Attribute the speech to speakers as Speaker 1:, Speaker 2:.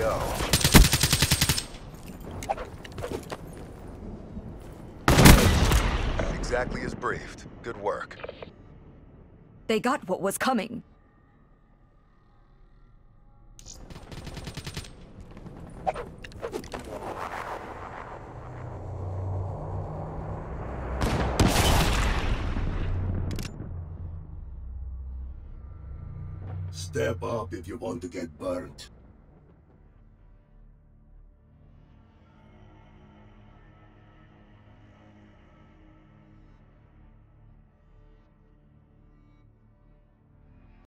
Speaker 1: go. Exactly as briefed. Good work.
Speaker 2: They got what was coming.
Speaker 3: Step up if you want to get burnt.